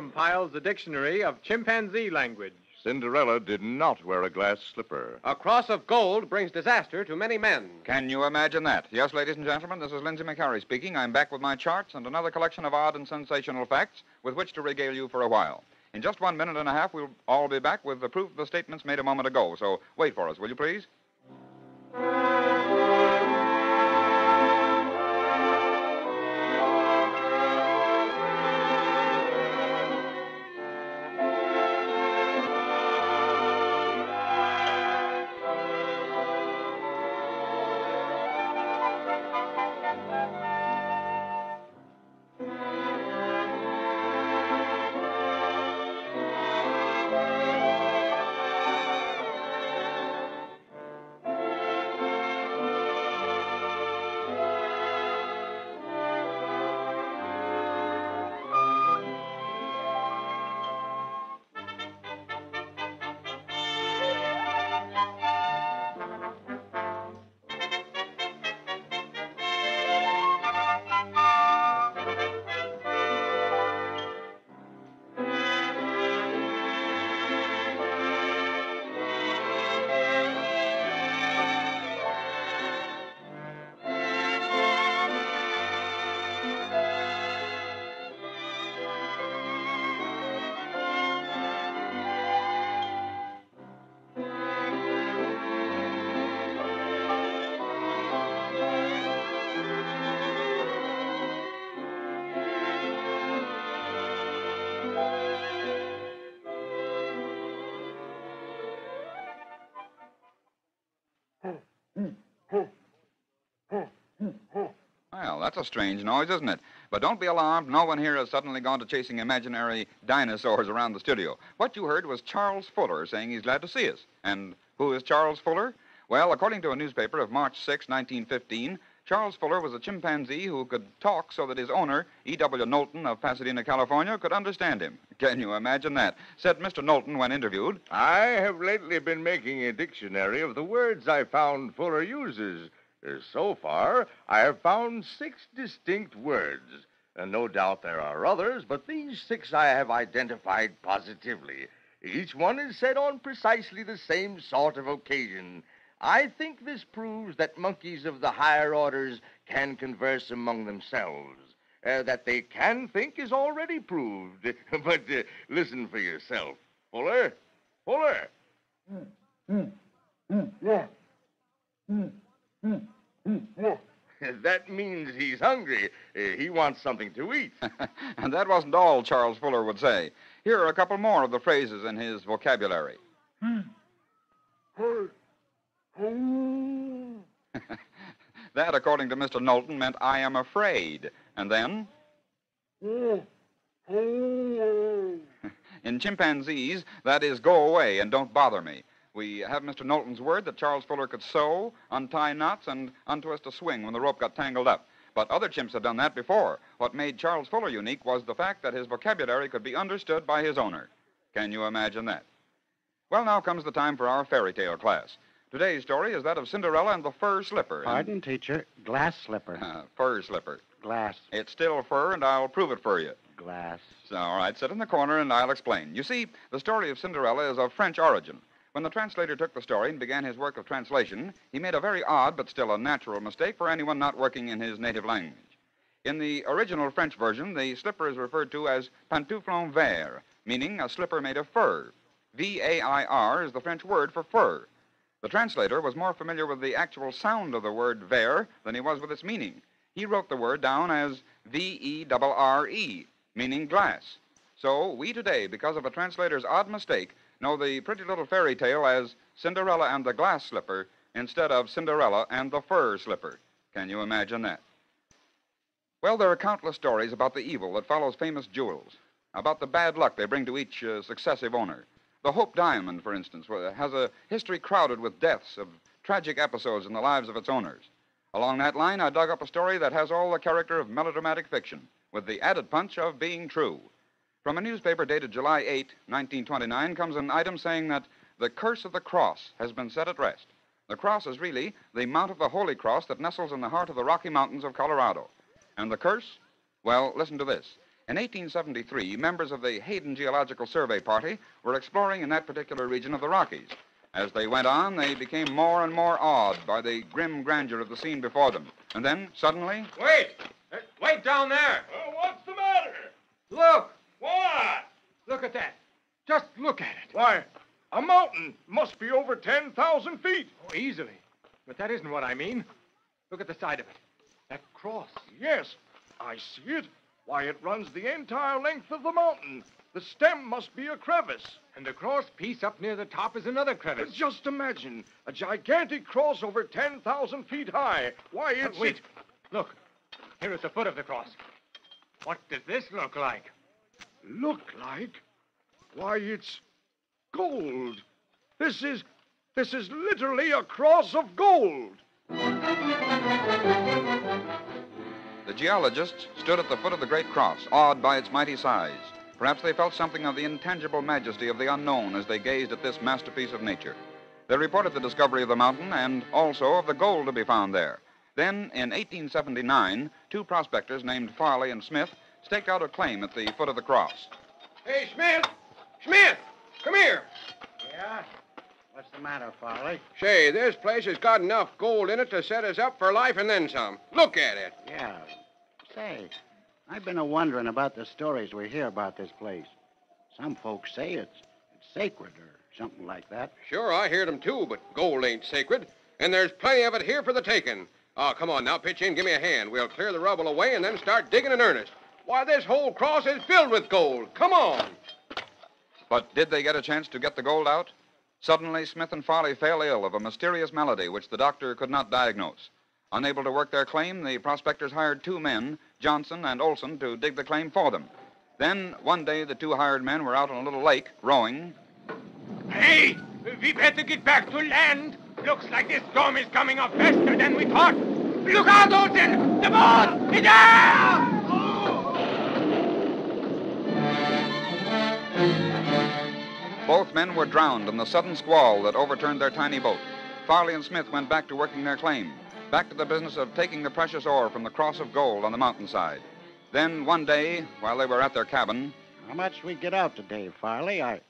Man compiles a dictionary of chimpanzee language. Cinderella did not wear a glass slipper. A cross of gold brings disaster to many men. Can you imagine that? Yes, ladies and gentlemen, this is Lindsay MacHarrie speaking. I'm back with my charts and another collection of odd and sensational facts with which to regale you for a while. In just one minute and a half, we'll all be back with the proof of the statements made a moment ago. So wait for us, will you please? That's a strange noise, isn't it? But don't be alarmed. No one here has suddenly gone to chasing imaginary dinosaurs around the studio. What you heard was Charles Fuller saying he's glad to see us. And who is Charles Fuller? Well, according to a newspaper of March 6, 1915, Charles Fuller was a chimpanzee who could talk so that his owner, E.W. Knowlton of Pasadena, California, could understand him. Can you imagine that? Said Mr. Knowlton when interviewed. I have lately been making a dictionary of the words I found Fuller uses. Uh, So far, I have found six distinct words. And no doubt there are others, but these six I have identified positively. Each one is said on precisely the same sort of occasion. I think this proves that monkeys of the higher orders can converse among themselves. Uh, that they can think is already proved. but uh, listen for yourself. Fuller? Fuller? Mm. Mm. that means he's hungry. Uh, he wants something to eat. and that wasn't all Charles Fuller would say. Here are a couple more of the phrases in his vocabulary. Hmm. that, according to Mr. Knowlton, meant I am afraid. And then, in chimpanzees, that is go away and don't bother me. We have Mr. Knowlton's word that Charles Fuller could sew, untie knots, and untwist a swing when the rope got tangled up. But other chimps had done that before. What made Charles Fuller unique was the fact that his vocabulary could be understood by his owner. Can you imagine that? Well, now comes the time for our fairy tale class. Today's story is that of Cinderella and the fur slipper. and- Pardon, teacher. Glass slipper. Uh, fur slipper. Glass. It's still fur, and I'll prove it for you. Glass. So, all right, sit in the corner and I'll explain. You see, the story of Cinderella is of French origin. When the translator took the story and began his work of translation, he made a very odd but still a natural mistake for anyone not working in his native language. In the original French version, the slipper is referred to as pantouflon vert, meaning a slipper made of fur. V A I R is the French word for fur. The translator was more familiar with the actual sound of the word vert than he was with its meaning. He wrote the word down as V E R R E, meaning glass. So we today, because of a translator's odd mistake, know the pretty little fairy tale as Cinderella and the Glass Slipper instead of Cinderella and the Fur Slipper. Can you imagine that? Well, there are countless stories about the evil that follows famous jewels, about the bad luck they bring to each uh, successive owner. The Hope Diamond, for instance, has a history crowded with deaths of tragic episodes in the lives of its owners. Along that line, I dug up a story that has all the character of melodramatic fiction, with the added punch of being true. From a newspaper dated July 8, 1929, comes an item saying that the curse of the cross has been set at rest. The cross is really the Mount of the Holy Cross that nestles in the heart of the Rocky Mountains of Colorado. And the curse? Well, listen to this. In 1873, members of the Hayden Geological Survey Party were exploring in that particular region of the Rockies. As they went on, they became more and more awed by the grim grandeur of the scene before them. And then, suddenly, Wait! Wait down there! what's the matter? Look! What? Look at that. Just look at it. Why, a mountain must be over 10,000 feet. Oh, easily. But that isn't what I mean. Look at the side of it. That cross. Yes, I see it. Why, it runs the entire length of the mountain. The stem must be a crevice. And the cross piece up near the top is another crevice. Just imagine a gigantic cross over 10,000 feet high. Why, it's. wait. Look. Here at the foot of the cross. What does this look like? Look like? Why, it's gold. This is. This is literally a cross of gold. the geologists stood at the foot of the great cross, awed by its mighty size. Perhaps they felt something of the intangible majesty of the unknown as they gazed at this masterpiece of nature. They reported the discovery of the mountain and also of the gold to be found there. Then, in 1879, two prospectors named Farley and Smith staked out a claim at the foot of the cross. Hey, Smith! Smith! Come here! Yeah? What's the matter, Farley? Say, this place has got enough gold in it to set us up for life and then some. Look at it. Yeah. Say, I've been a wondering about the stories we hear about this place. Some folks say it's it's sacred or something like that. Sure, I heard 'em too, but gold ain't sacred. And there's plenty of it here for the taking. Oh, come on now, pitch in, give me a hand. We'll clear the rubble away and then start digging in earnest. Why, this whole cross is filled with gold. Come on. But did they get a chance to get the gold out? Suddenly, Smith and Farley fell ill of a mysterious malady which the doctor could not diagnose. Unable to work their claim, the prospectors hired two men, Johnson and Olson, to dig the claim for them. Then, one day, the two hired men were out on a little lake, rowing. Hey! We better get back to land. Looks like this storm is coming up faster than we thought. Look out, Olson! The boat! It's out! Both men were drowned in the sudden squall that overturned their tiny boat. Farley and Smith went back to working their claim, back to the business of taking the precious ore from the cross of gold on the mountainside. Then, one day, while they were at their cabin, How much we get out today, Farley? I.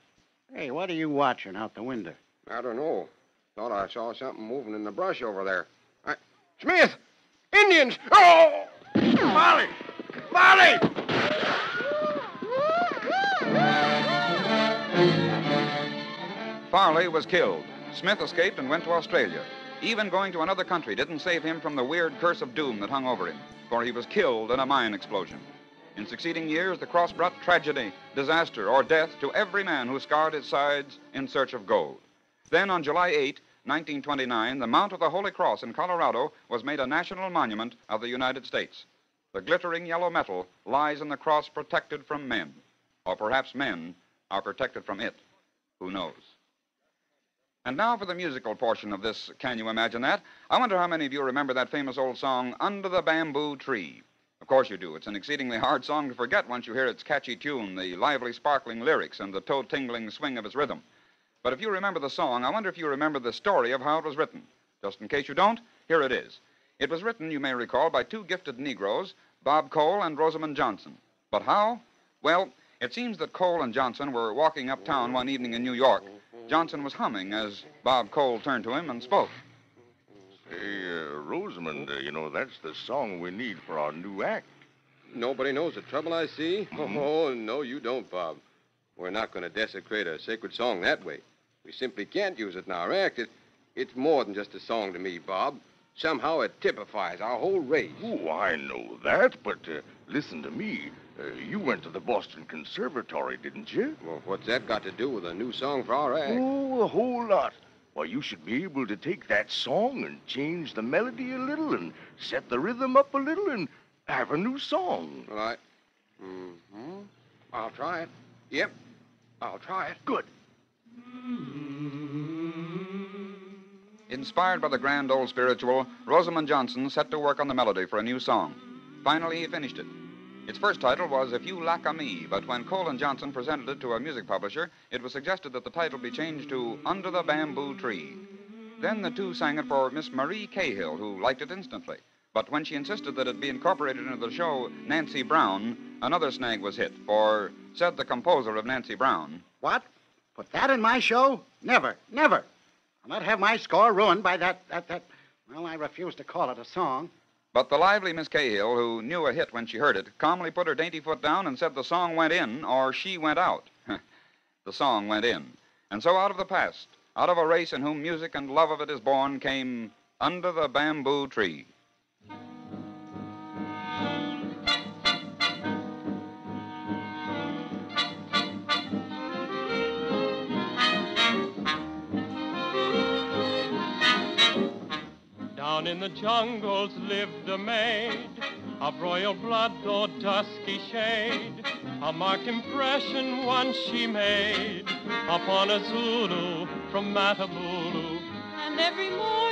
Hey, what are you watching out the window? I don't know. Thought I saw something moving in the brush over there. I... Smith! Indians! Oh! Molly! Molly! Farley was killed. Smith escaped and went to Australia. Even going to another country didn't save him from the weird curse of doom that hung over him, for he was killed in a mine explosion. In succeeding years, the cross brought tragedy, disaster, or death to every man who scoured its sides in search of gold. Then, on July 8, 1929, the Mount of the Holy Cross in Colorado was made a national monument of the United States. The glittering yellow metal lies in the cross protected from men. Or perhaps men are protected from it. Who knows? And now for the musical portion of this Can You Imagine That? I wonder how many of you remember that famous old song, Under the Bamboo Tree. Of course you do. It's an exceedingly hard song to forget once you hear its catchy tune, the lively, sparkling lyrics, and the toe tingling swing of its rhythm. But if you remember the song, I wonder if you remember the story of how it was written. Just in case you don't, here it is. It was written, you may recall, by two gifted Negroes, Bob Cole and Rosamond Johnson. But how? Well, it seems that Cole and Johnson were walking uptown one evening in New York. Johnson was humming as Bob Cole turned to him and spoke. Hey, uh, Rosamond, uh, you know, that's the song we need for our new act. Nobody knows the trouble I see? Oh, no, you don't, Bob. We're not going to desecrate a sacred song that way. We simply can't use it in our act. It, it's more than just a song to me, Bob. Somehow it typifies our whole race. Oh, I know that, but uh, listen to me. Uh, you went to the Boston Conservatory, didn't you? Well, what's that got to do with a new song for our act? Oh, a whole lot. Why, you should be able to take that song and change the melody a little and set the rhythm up a little and have a new song. Well, I. Mm-hmm. I'll try it. Yep. I'll try it. Good. Inspired by the grand old spiritual, Rosamond Johnson set to work on the melody for a new song. Finally, he finished it. Its first title was If You Lack a Me, but when Cole and Johnson presented it to a music publisher, it was suggested that the title be changed to Under the Bamboo Tree. Then the two sang it for Miss Marie Cahill, who liked it instantly. But when she insisted that it be incorporated into the show Nancy Brown, another snag was hit, for, said the composer of Nancy Brown, What? Put that in my show? Never, never. I'll not have my score ruined by that, that, that. Well, I refuse to call it a song. But the lively Miss Cahill, who knew a hit when she heard it, calmly put her dainty foot down and said the song went in or she went out. the song went in. And so out of the past, out of a race in whom music and love of it is born, came Under the Bamboo Tree. The jungles lived a maid of royal blood or dusky shade. A marked impression once she made upon a Zulu from Matabulu. And every morning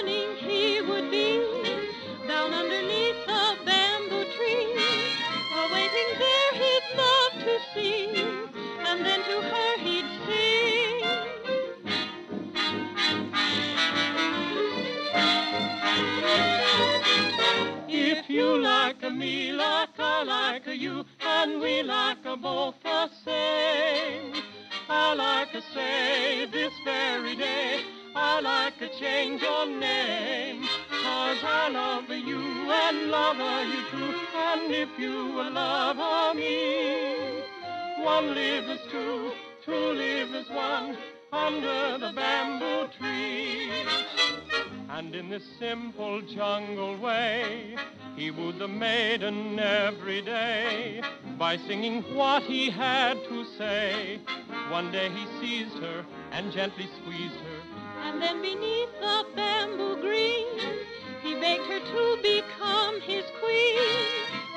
change your name. Cause I love you and love you too, and if you love me, one live as two, two live as one, under the bamboo tree. And in this simple jungle way, he wooed the maiden every day by singing what he had to say. One day he seized her and gently squeezed her. And then beneath the bamboo green, he begged her to become his queen.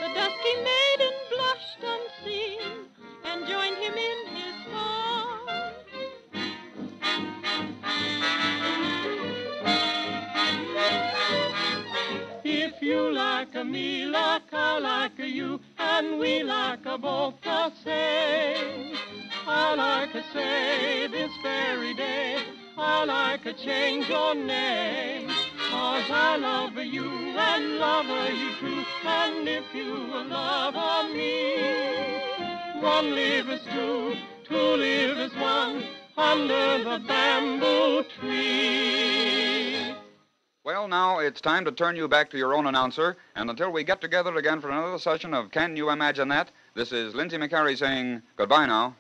The dusky maiden blushed unseen and joined him in his song. If you like a me, like I like a you, and we like a both the same. I like to say this very day, I like to change your name. Cause I love you and love you too, and if you love me, one live as two, two live as one, under the bamboo tree. Well, now it's time to turn you back to your own announcer, and until we get together again for another session of Can You Imagine That? This is Lindsay MacHarrie saying goodbye now.